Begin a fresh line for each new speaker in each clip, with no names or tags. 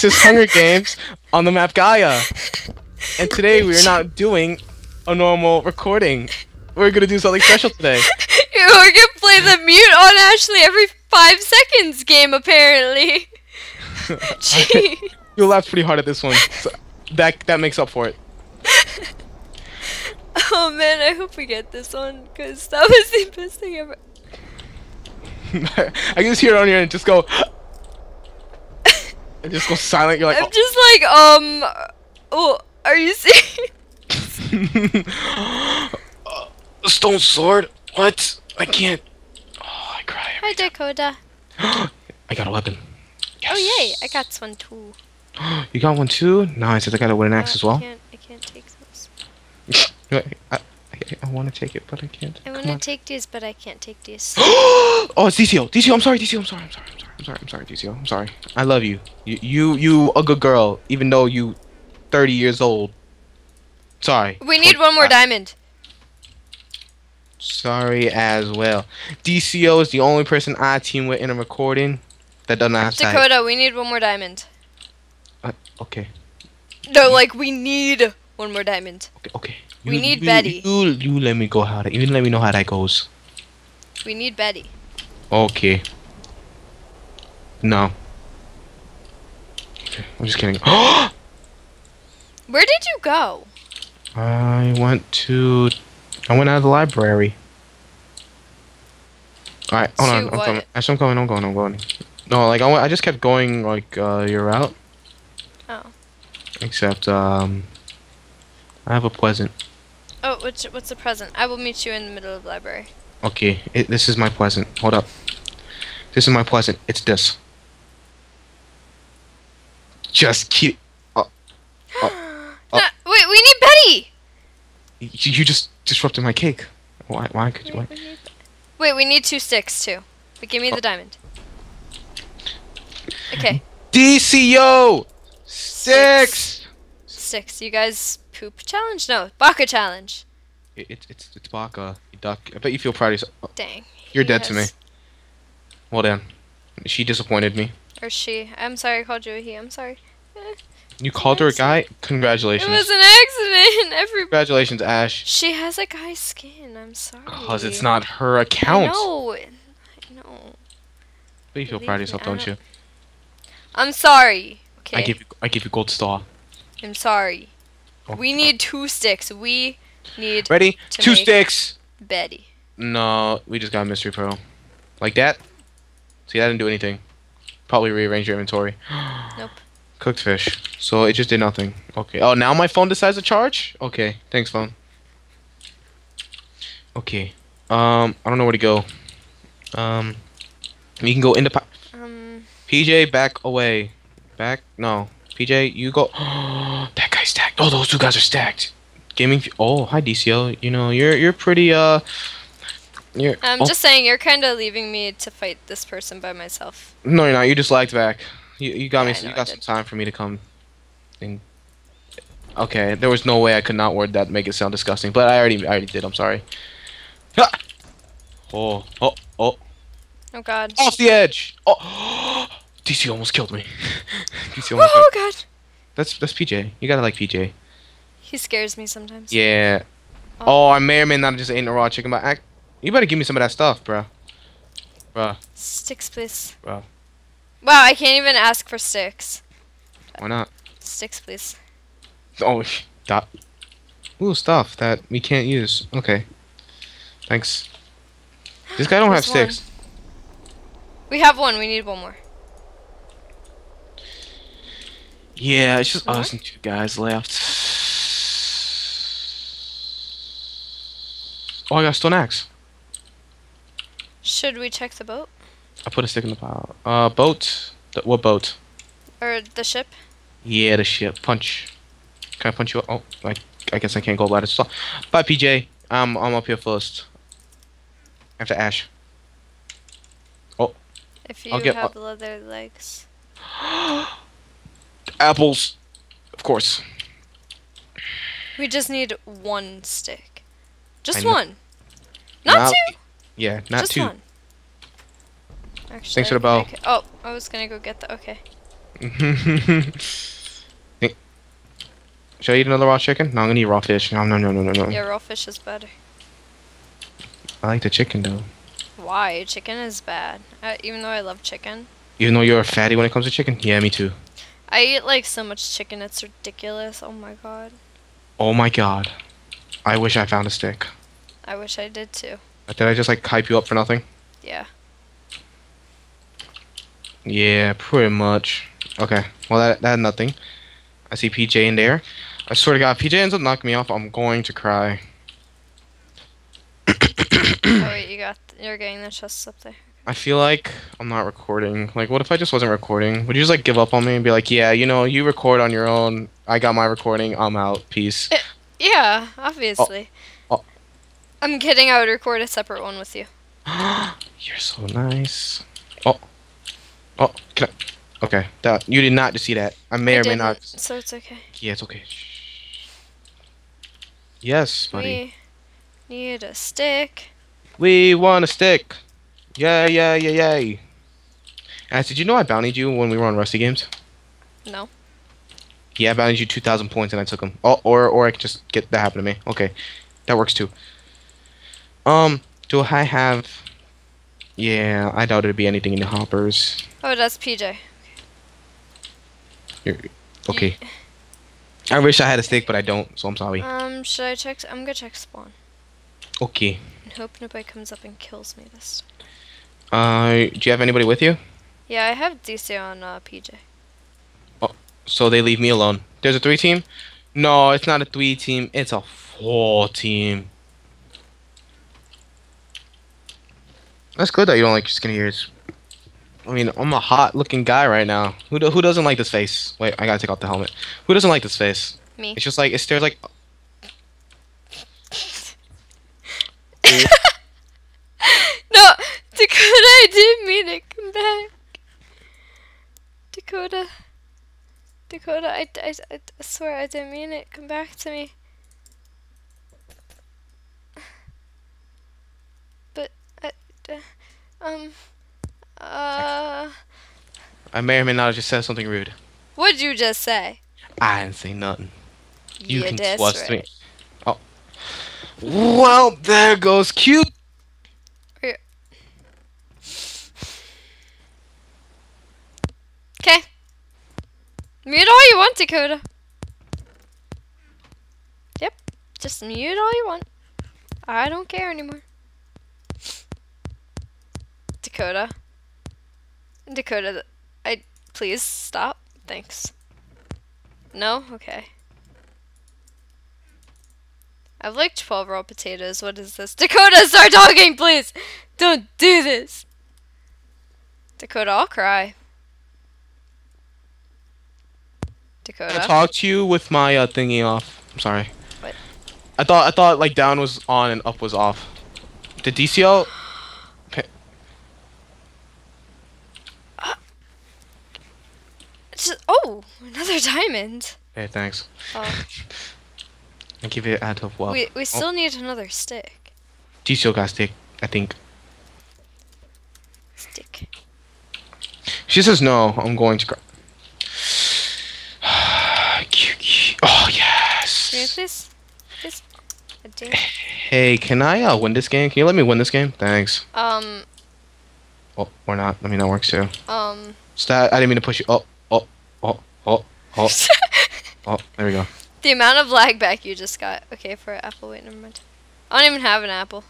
to Hunger Games on the map Gaia. And today we are not doing a normal recording. We're gonna do something special today.
We're gonna play the mute on Ashley every five seconds game, apparently. Gee.
You laughed pretty hard at this one. So that that makes up for it.
Oh man, I hope we get this one, because that was the best thing ever.
I can just hear it on here and just go. And just go silent. You're like,
I'm just like, um, oh, are you serious?
oh. stone sword. What? I can't. Oh, I cry.
Hi, Dakota.
I got a weapon. Yes.
Oh yay, I got one too.
You got one too? Nice. I said I got a wooden axe
Uh,
as well.
I can't, I can't take those.
I, I, I want to take it, but I can't.
I want to take these, but I can't take these.
oh, it's DCO. DCO, I'm sorry. DCO, I'm sorry. I'm sorry. I'm sorry. I'm sorry. I'm sorry. DCO, I'm sorry. I love you. You, you, you, a good girl, even though you, 30 years old. Sorry.
we need one more
Uh,
diamond.
Sorry as well. DCO is the only person I team with in a recording that doesn't have sight.
Dakota, we need one more diamond.
Uh, okay.
No, like we need one more diamond.
Okay. Okay.
We need
you,
Betty.
You, you let me go how that. You let me know how that goes.
We need Betty.
Okay. No. Okay, I'm just kidding.
Where did you go?
I went to. I went out of the library. Alright, hold
To
on. I'm
what?
coming. Actually, I'm going. I'm going. I'm going. No, like I, I just kept going like uh, your route.
Oh.
Except um, I have a pleasant.
Oh, what's what's the present? I will meet you in the middle of the library.
Okay, it, this is my pleasant. Hold up. This is my pleasant. It's this. Just keep. Oh. Oh.
Nah, wait, we need Betty.
You, you just disrupted my cake. Why? Why could you? Why?
Wait, we need, wait, we need two sticks too. But give me the uh. diamond. Okay,
DCO six.
Six. You guys poop challenge? No, Bacca challenge.
It, it's it's it's Bacca. You duck. I bet you feel proud of yourself.
Dang.
You're dead to me.
has-
Well done. She disappointed me.
Or she. I'm sorry, I called you a he. I'm sorry.
You called her a guy. Congratulations.
It was an accident. Every.
Congratulations, Ash.
She has a guy's skin. I'm sorry.
Cause it's not her account.
No, I know.
But you feel
Believe
proud of yourself,
I
don't you?
I'm sorry. Okay.
I give you I give you gold star.
I'm sorry.
Oh,
We
uh,
need two sticks. We need
Ready? Two sticks.
Betty.
No, we just got a mystery pearl. Like that? See, that didn't do anything. Probably rearrange your inventory.
Nope.
Cooked fish. So it just did nothing. Okay. Oh, now my phone decides to charge? Okay. Thanks, phone. Okay. Um, I don't know where to go. Um, you can go into pa-
Um.
PJ. Back away. Back. No. PJ, you go. that guy's stacked. Oh, those two guys are stacked. Gaming. f- Oh, hi DCL. You know, you're you're pretty. Uh. You're.
I'm
oh,
just saying, you're kind of leaving me to fight this person by myself.
No, you're not. You just lagged back. You, you got
Yeah,
me.
I
You got some time for me to come. And okay, there was no way I could not word that, make it sound disgusting. But I already, I already did. I'm sorry. Ah! Oh, oh, oh!
Oh God.
Off the edge. Oh, DC almost killed me. DC almost.
Oh
killed-
God.
That's that's PJ. You gotta like PJ.
He scares me sometimes.
Yeah.
Oh.
Oh, I may or may not have just ate a raw chicken, but I, you better give me some of that stuff, bro. Bruh,
Sticks, please.
Wow.
Wow, I can't even ask for sticks.
why not?
Sticks, please.
Oh, sh- dot. Ooh, stuff that we can't use. Okay. Thanks. This guy don't have
There's one.
sticks.
We have one. We need one more.
Yeah, it's just
More?
us and two guys left. Oh, I got a stone axe.
Should we check the boat
I put a stick in the pile. Uh, boat. The, what boat?
or the ship?
Yeah, the ship. Punch. Can I punch you? Oh, I, I guess I can't go by the stop. Bye, PJ. I'm I'm up here first. After Ash. Oh.
If you
I'll get-
have leather legs.
Apples. Of course.
We just need one stick. Just one. Not
Now-
two.
Yeah, not
just
two.
one. Actually,
Thanks for the bow.
could- oh, I was gonna go get the. Okay.
Should I eat another raw chicken? No, I'm gonna eat raw fish. No, no, no, no, no, no.
Yeah, raw fish is better.
I like the chicken though.
Why? Chicken is bad. Uh, even though I love chicken.
Even though you're a fatty when it comes to chicken? Yeah, me too.
I eat like so much chicken, it's ridiculous. Oh my god.
Oh my god. I wish I found a stick.
I wish I did too.
Did I just like hype you up for nothing?
Yeah.
Yeah, pretty much. Okay. Well, that, that had nothing. I see PJ in there. I swear to God, if PJ ends up knocking me off, I'm going to cry.
oh wait, you got you're getting the chests up there.
I feel like I'm not recording. Like, what if I just wasn't recording? Would you just like give up on me and be like, yeah, you know, you record on your own. I got my recording. I'm out. Peace.
Eh, yeah, obviously.
Oh, oh.
I'm kidding. I would record a separate one with you.
You're so nice. Oh. Oh, can I? Okay. That you did not just see that. I may
I
or may
didn't. So it's okay.
Yeah, it's okay. Yes, buddy.
We need a stick.
We want a stick. Yeah, yeah, yeah, yay. Ash, did you know I bountied you when we were on Rusty Games?
No.
Yeah, I bountied you 2,000 points and I took them. Oh, or, or I could just get that happen to me. Okay, that works too. Um, do I have... Yeah, I doubt it'd be anything in the hoppers.
Oh, that's PJ.
Okay. I wish I had a stick, but I don't, so I'm sorry.
Um, should I check? I'm gonna check spawn
Okay.
and hope nobody comes up and kills me this time.
Uh, do you have anybody with you?
Yeah, I have DC on uh, PJ.
Oh, so they leave me alone. There's a three team? No, it's not a three team. It's a four team. That's good that you don't like skinny ears. I mean, I'm a hot looking guy right now. Who do, who doesn't like this face? Wait, I gotta take off the helmet. Who doesn't like this face?
Me.
It's just like it's there's like
No, Dakota, I didn't mean it. Come back. Dakota. Dakota, I, I, I swear I didn't mean it. Come back to me. But, uh, uh, um, uh,
I may or may not have just said something rude.
what'd you just say?
I didn't say nothing. You
Yeah,
can trust me. Oh. Well, there goes cute.
Okay. Mute all you want, Dakota. Yep. Just mute all you want. I don't care anymore. Dakota. Dakota, I please stop. Thanks. No? Okay. I've like 12 raw potatoes. What is this? Dakota, start talking, please! Don't do this! Dakota, I'll cry. Dakota.
I talked to you with my uh, thingy off. I'm sorry.
What?
I thought I thought like down was on and up was off. The DCL.
Oh, another diamond.
Hey, thanks.
Oh.
I give it add of well.
we we still need another stick.
Do you still got a stick. I think.
Stick.
She says no. I'm going to. Oh
Can you
yes.
please, please,
Hey, can I uh, win this game? Can you let me win this game? Thanks.
Um,
Oh, or not. I mean that works too.
um.
Stat. I didn't mean to push you. Oh, oh, oh, oh, oh. There we go.
the amount of lag back you just got. Okay, for apple. Wait, never mind. I don't even have an apple.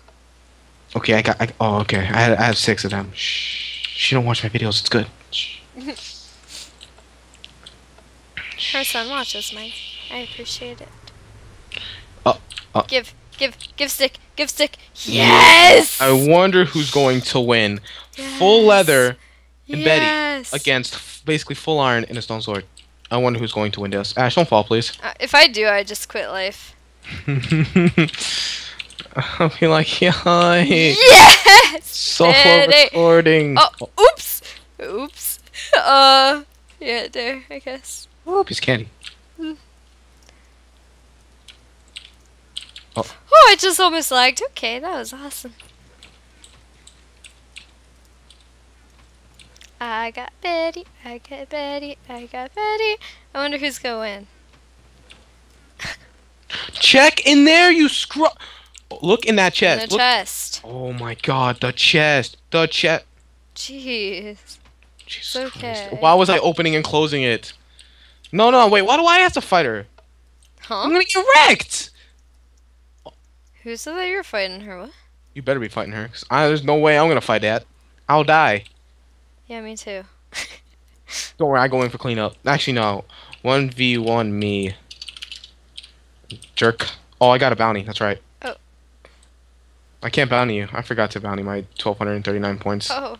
Okay, I got. I, oh, okay. I had. I have six of them. Shh. She don't watch my videos. It's good. Shh.
Her son watches mine. I appreciate it.
Oh, oh.
Give, give, give stick, give stick. Yes.
I wonder who's going to win. Full leather and Betty
Yes.
against basically full iron and a stone sword. I wonder who's going to win this. Ash, don't fall, please.
Uh, if I do, I just quit life.
I'll be like, yeah,
Yes.
so
Betty.
recording.
Oh, oops, oops. Uh, yeah, there. I guess.
Oh, piece of candy.
Oh, I just almost lagged. Okay, that was awesome. I got Betty, I got Betty, I got Betty. I wonder who's gonna win.
Check in there, you screw. Look in that
In
chest.
the
Look-
chest.
Oh my god, the chest. The chest.
Jeez.
Jesus
okay.
Christ. Why was I opening and closing it? No, no, wait. Why do I have to fight her?
Huh?
I'm gonna get wrecked.
Who said that you're fighting her? What?
You better be fighting her. 'cause I, there's no way I'm gonna fight that. I'll die.
Yeah, me too.
Don't worry, I go in for cleanup. Actually, no. 1v1 me. Jerk. Oh, I got a bounty. That's right.
Oh.
I can't bounty you. I forgot to bounty my 1239 points.
Oh,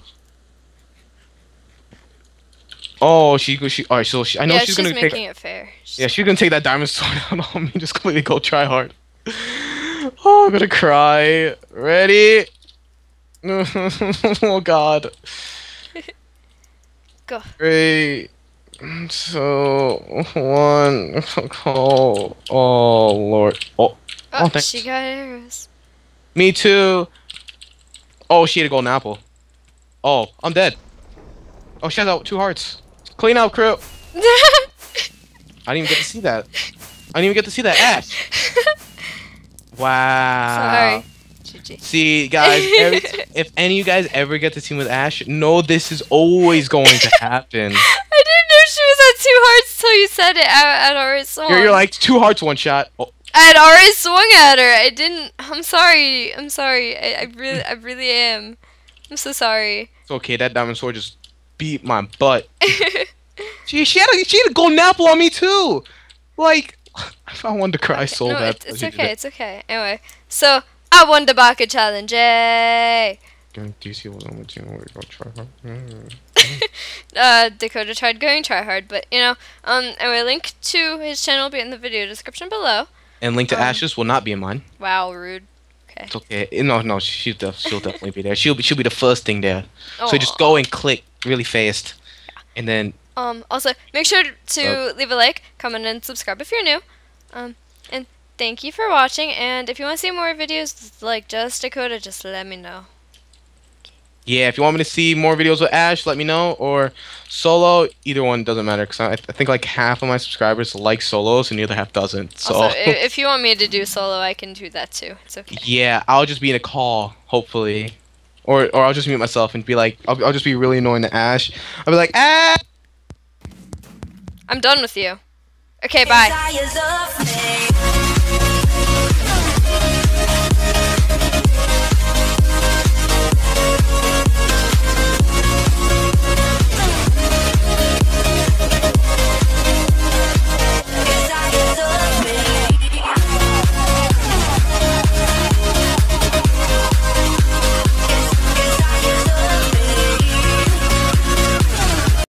Oh, she she. Alright, so she, I know
yeah,
she's,
she's,
gonna
making
take.
it fair. She's-
Yeah, she's gonna take that diamond sword out on me. Just completely go try hard. Oh, I'm gonna cry. Ready? oh God.
Go.
Three, two, one. Oh, oh Lord. Oh,
Oh,
Oh,
she got arrows.
me too. Oh, she had a golden apple. Oh, I'm dead. Oh, she has out two hearts. Clean up, crew. I didn't even get to see that. I didn't even get to see that ash. Wow.
Sorry. GG.
See, guys, every, if any of you guys ever get to team with Ash, know this is always going to happen.
I didn't know she was at two hearts till you said it. I, I'd already swung.
you're, you're like two hearts, one shot. Oh,
I'd already swung at her. I didn't. I'm sorry. I'm sorry. I, I really, I really am. I'm so sorry.
it's okay. That diamond sword just beat my butt. She, she had a, she had a golden apple on me too. Like, I wanted to cry so
no,
bad.
it's, it's okay.
it.
It's okay. Anyway, so I won the Bacca challenge. Yay!
Do you see what I'm doing? We're gonna try hard. Mm.
uh, Dakota tried going try hard, but you know, um, anyway, link to his channel will be in the video description below.
And link to
Um,
Ash's will not be in mine.
Wow, rude. Okay.
It's okay. No, no, she'll, def- she'll definitely be there. She'll be, she'll be the first thing there. So just go and click really fast, and then
Um, also, make sure to
Uh,
leave a like, comment, and subscribe if you're new. Um, thank you for watching. And if you want to see more videos like just Dakota, just let me know.
yeah, if you want me to see more videos with Ash, let me know. Or solo, either one doesn't matter. Cause I, I think like half of my subscribers like solos, and the other half doesn't. So
Also, if you want me to do solo, I can do that too. It's okay.
yeah, I'll just be in a call, hopefully. Or, or I'll just mute myself and be like, I'll, I'll just be really annoying to Ash. I'll be like, Ash!
I'm done with you. Okay, bye.
Desires of flame.